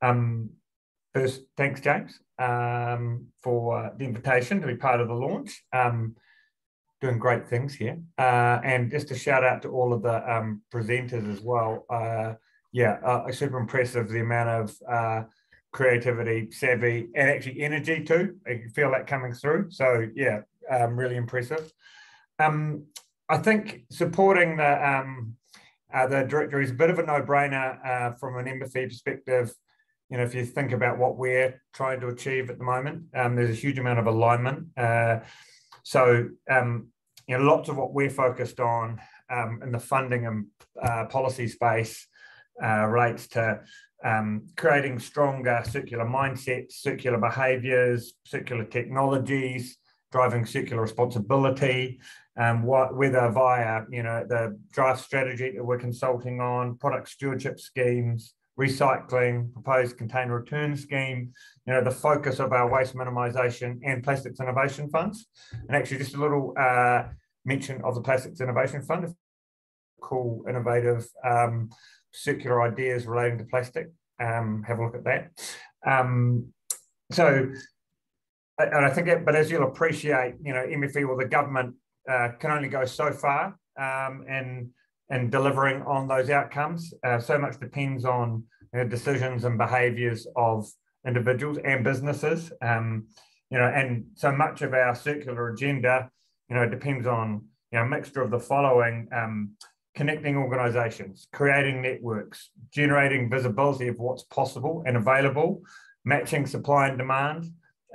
Um, first, thanks, James, um, for uh, the invitation to be part of the launch. Um, doing great things here. Uh, and just a shout out to all of the um, presenters as well. Uh, yeah, uh, super impressive the amount of uh, creativity, savvy, and actually energy too. I can feel that coming through. So yeah, um, really impressive. Um, I think supporting the um, uh, the directory is a bit of a no-brainer uh, from an MFE perspective. You know, if you think about what we're trying to achieve at the moment, um, there's a huge amount of alignment. So, um, you know, lots of what we're focused on um, in the funding and uh, policy space uh, relates to um, creating stronger circular mindsets, circular behaviours, circular technologies, driving circular responsibility, um, what, whether via you know the draft strategy that we're consulting on, product stewardship schemes, recycling, proposed container return scheme, you know, the focus of our waste minimisation and plastics innovation funds. And actually just a little uh, mention of the Plastics Innovation Fund, cool, innovative, um, circular ideas relating to plastic. Um, have a look at that. Um, so, and I think, it, but as you'll appreciate, you know, MFE or the government uh, can only go so far um, and and delivering on those outcomes. Uh, so much depends on you know, decisions and behaviours of individuals and businesses. Um, you know, and so much of our circular agenda, you know, depends on you know a mixture of the following: um, connecting organisations, creating networks, generating visibility of what's possible and available, matching supply and demand,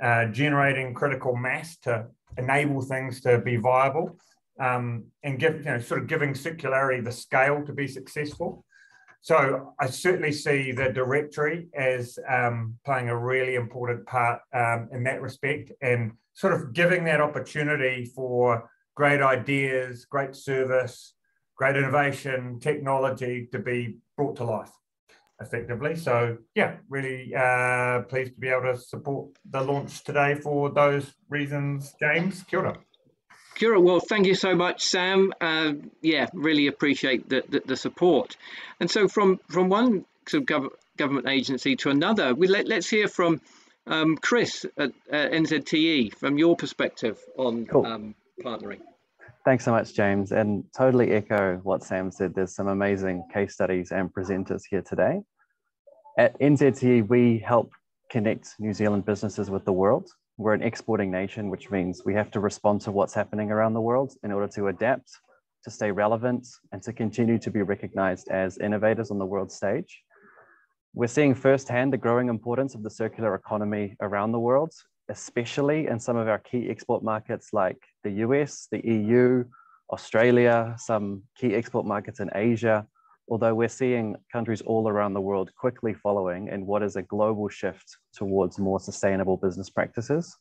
uh, generating critical mass to enable things to be viable um, and give, you know, sort of giving circularity the scale to be successful. So I certainly see the directory as um, playing a really important part um, in that respect and sort of giving that opportunity for great ideas, great service, great innovation, technology to be brought to life effectively. So yeah, really uh, pleased to be able to support the launch today for those reasons. James, kia ora. Kia well, thank you so much, Sam. Uh, yeah, really appreciate the, the, the, support. And so from, from one sort of gov government agency to another, we let, let's hear from um, Chris at uh, NZTE from your perspective on cool. um, partnering. Thanks so much, James. And totally echo what Sam said. There's some amazing case studies and presenters here today. At NZTE, we help connect New Zealand businesses with the world. We're an exporting nation, which means we have to respond to what's happening around the world in order to adapt, to stay relevant, and to continue to be recognized as innovators on the world stage. We're seeing firsthand the growing importance of the circular economy around the world, especially in some of our key export markets like the US, the EU, Australia, some key export markets in Asia, although we're seeing countries all around the world quickly following in what is a global shift towards more sustainable business practices.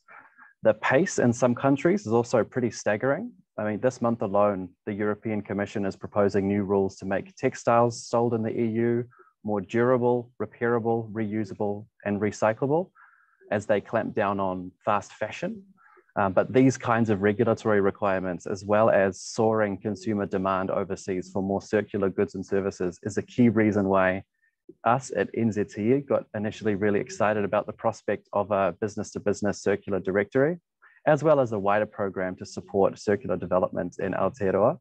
The pace in some countries is also pretty staggering. I mean, this month alone, the European Commission is proposing new rules to make textiles sold in the EU more durable, repairable, reusable, and recyclable as they clamp down on fast fashion um, but these kinds of regulatory requirements, as well as soaring consumer demand overseas for more circular goods and services, is a key reason why us at NZTE got initially really excited about the prospect of a business to business circular directory, as well as a wider program to support circular development in Aotearoa.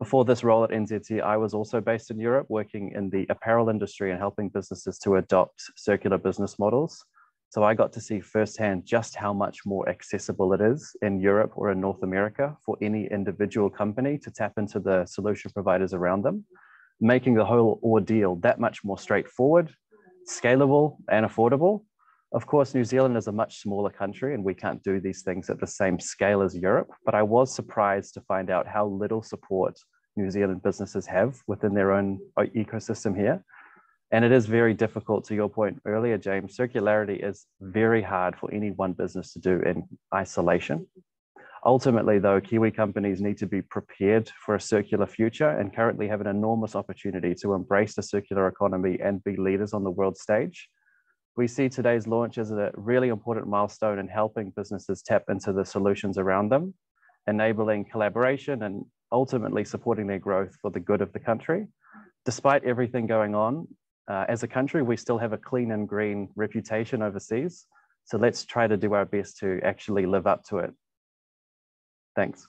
Before this role at NZTE, I was also based in Europe, working in the apparel industry and helping businesses to adopt circular business models. So I got to see firsthand just how much more accessible it is in Europe or in North America for any individual company to tap into the solution providers around them, making the whole ordeal that much more straightforward, scalable, and affordable. Of course, New Zealand is a much smaller country and we can't do these things at the same scale as Europe, but I was surprised to find out how little support New Zealand businesses have within their own ecosystem here. And it is very difficult, to your point earlier, James. Circularity is very hard for any one business to do in isolation. Ultimately, though, Kiwi companies need to be prepared for a circular future and currently have an enormous opportunity to embrace the circular economy and be leaders on the world stage. We see today's launch as a really important milestone in helping businesses tap into the solutions around them, enabling collaboration and ultimately supporting their growth for the good of the country. Despite everything going on, uh, as a country, we still have a clean and green reputation overseas. So let's try to do our best to actually live up to it. Thanks.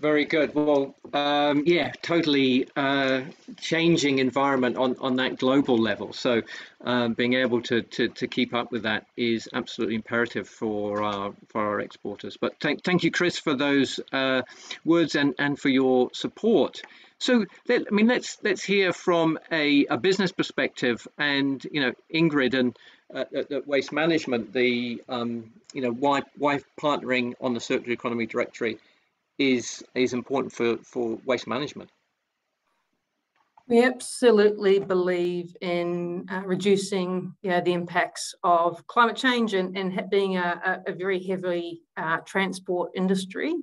Very good. Well, um, yeah, totally uh, changing environment on, on that global level. So um, being able to, to, to, keep up with that is absolutely imperative for our, for our exporters. But thank, thank you, Chris, for those uh, words and, and for your support. So, let, I mean, let's let's hear from a, a business perspective, and you know, Ingrid and uh, Waste Management, the um, you know why why partnering on the circular economy directory is is important for for waste management. We absolutely believe in uh, reducing the impacts of climate change and, and being a, a very heavy uh, transport industry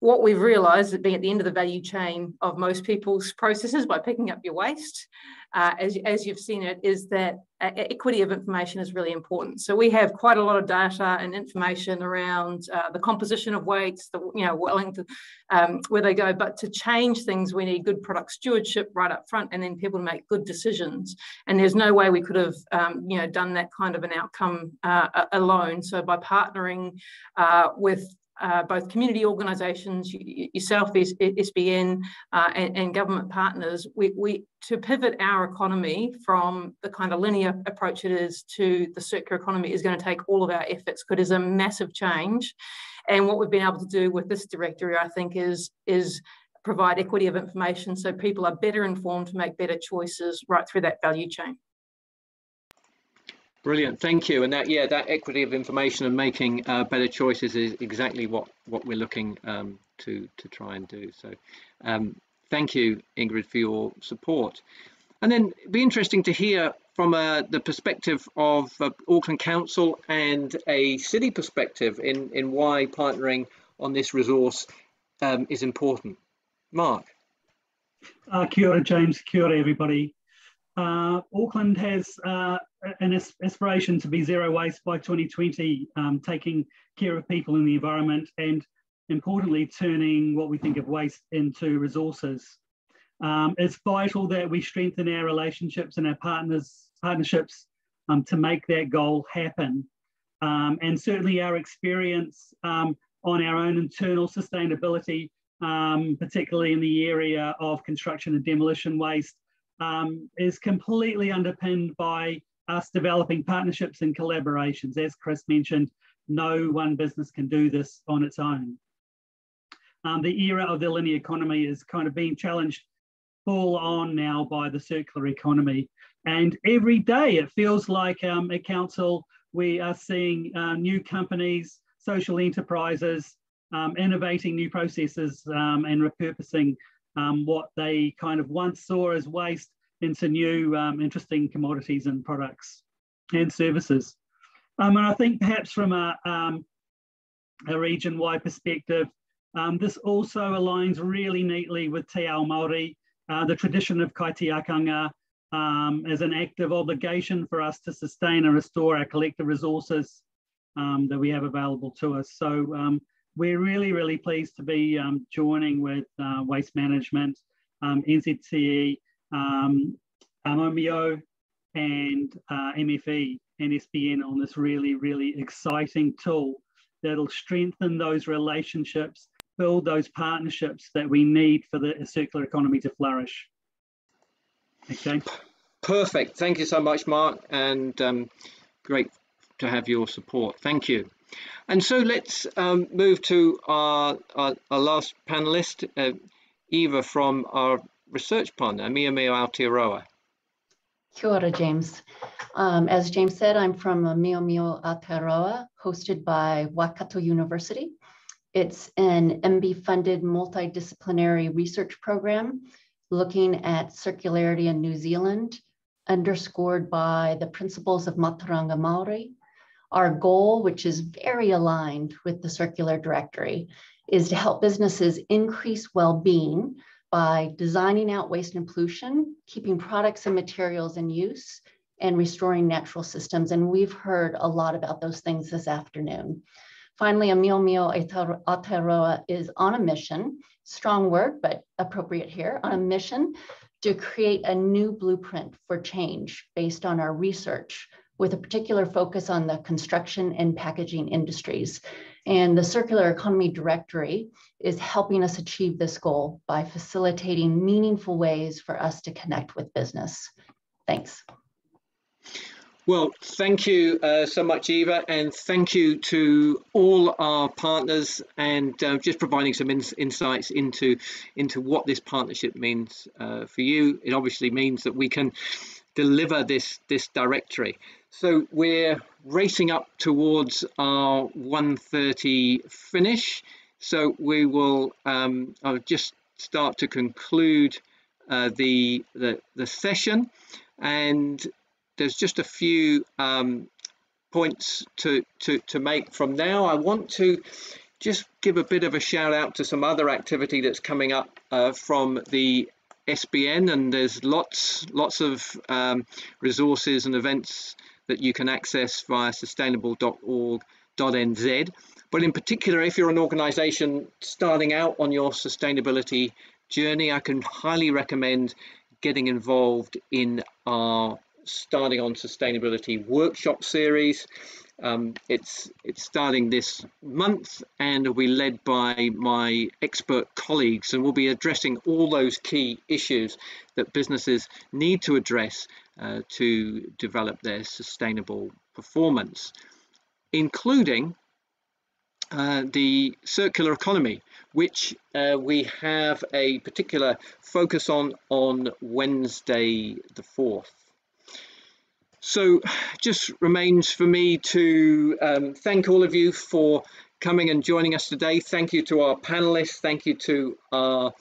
what we've realized at being at the end of the value chain of most people's processes by picking up your waste, uh, as, as you've seen it, is that uh, equity of information is really important. So we have quite a lot of data and information around uh, the composition of weights, the, you know, Wellington, um, where they go. But to change things, we need good product stewardship right up front, and then people to make good decisions. And there's no way we could have, um, you know, done that kind of an outcome uh, alone. So by partnering uh, with uh, both community organisations, yourself, SBN, uh, and, and, government partners, we, we, to pivot our economy from the kind of linear approach it is to the circular economy is going to take all of our efforts because it's a massive change. And what we've been able to do with this directory, I think, is, is provide equity of information so people are better informed to make better choices right through that value chain. Brilliant, thank you. And that, yeah, that equity of information and making uh, better choices is exactly what what we're looking um, to to try and do. So, um, thank you, Ingrid, for your support. And then it'd be interesting to hear from uh, the perspective of uh, Auckland Council and a city perspective in in why partnering on this resource um, is important. Mark. Uh, kia ora, James. Kia ora, everybody. Uh, Auckland has uh, an aspiration to be zero waste by 2020, um, taking care of people in the environment and importantly, turning what we think of waste into resources. Um, it's vital that we strengthen our relationships and our partners partnerships um, to make that goal happen. Um, and certainly our experience um, on our own internal sustainability, um, particularly in the area of construction and demolition waste, um, is completely underpinned by us developing partnerships and collaborations. As Chris mentioned, no one business can do this on its own. Um, the era of the linear economy is kind of being challenged full on now by the circular economy. And every day it feels like um, at Council, we are seeing uh, new companies, social enterprises, um, innovating new processes um, and repurposing um, what they kind of once saw as waste into new um, interesting commodities and products and services. Um, and I think perhaps from a, um, a region-wide perspective, um, this also aligns really neatly with Te Ao Māori, uh, the tradition of kaitiakitanga um, as an active obligation for us to sustain and restore our collective resources um, that we have available to us. So we're really, really pleased to be joining with uh, Waste Management, um, NZTE, um, Āmiomio, and uh, MFE and SBN on this really, really exciting tool that'll strengthen those relationships, build those partnerships that we need for the circular economy to flourish. Okay. Perfect. Thank you so much, Mark, and um, great to have your support. Thank you. And so let's um, move to our, our, our last panelist, uh, Eva from our research partner, Āmiomio Aotearoa. Kia ora, James. Um, as James said, I'm from Āmiomio Aotearoa, hosted by Waikato University. It's an MB-funded multidisciplinary research program looking at circularity in New Zealand, underscored by the principles of mātauranga Māori, our goal, which is very aligned with the circular directory, is to help businesses increase well-being by designing out waste and pollution, keeping products and materials in use, and restoring natural systems. And we've heard a lot about those things this afternoon. Finally, Āmiomio Aotearoa is on a mission, strong word, but appropriate here, on a mission to create a new blueprint for change based on our research with a particular focus on the construction and packaging industries. And the Circular Economy Directory is helping us achieve this goal by facilitating meaningful ways for us to connect with business. Thanks. Well, thank you uh, so much, Eva, and thank you to all our partners and uh, just providing some ins insights into into what this partnership means uh, for you. It obviously means that we can deliver this this directory. So we're racing up towards our 1.30 finish. So we will um, I'll just start to conclude uh, the, the, the session and there's just a few um, points to, to, to make from now. I want to just give a bit of a shout out to some other activity that's coming up uh, from the SBN and there's lots lots of um, resources and events that you can access via sustainable.org.nz. But in particular, if you're an organization starting out on your sustainability journey, I can highly recommend getting involved in our starting on sustainability workshop series. Um, it's it's starting this month and will be led by my expert colleagues and we'll be addressing all those key issues that businesses need to address uh, to develop their sustainable performance, including uh, the circular economy, which uh, we have a particular focus on on Wednesday the 4th. So just remains for me to um, thank all of you for coming and joining us today. Thank you to our panelists. Thank you to our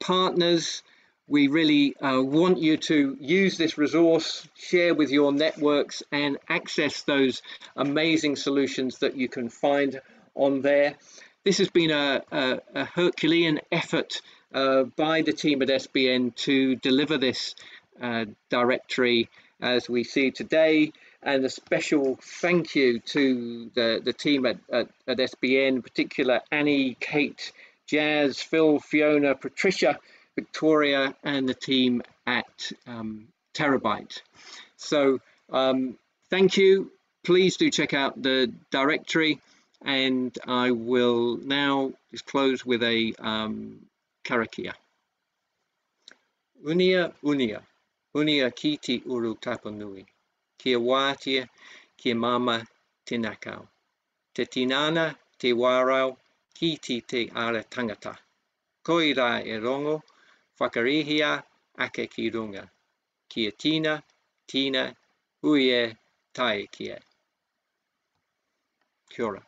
partners. We really uh, want you to use this resource, share with your networks and access those amazing solutions that you can find on there. This has been a, a, a Herculean effort uh, by the team at SBN to deliver this uh, directory as we see today and a special thank you to the, the team at, at, at SBN, in particular Annie, Kate, Jazz, Phil, Fiona, Patricia, Victoria, and the team at um, Terabyte. So um, thank you. Please do check out the directory, and I will now just close with a um, karakia. Unia, unia, unia kiti uru tapanui. kia wātia, kia mama te nakau. Te tinana, te wārau, ki ti te ara tangata. koira e rongo, whakarehia ake ki runga. Kia tina, tina, uie, tae kia. Kia ora.